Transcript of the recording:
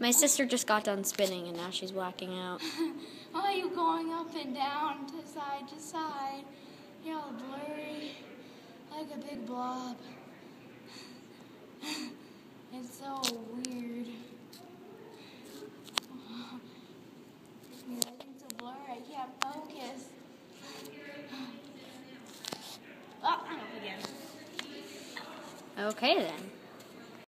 My sister just got done spinning and now she's whacking out. Why are you going up and down to side to side? You're all blurry, like a big blob. It's so weird. Everything's to blur. I can't focus. Oh, I'm up again. Okay then.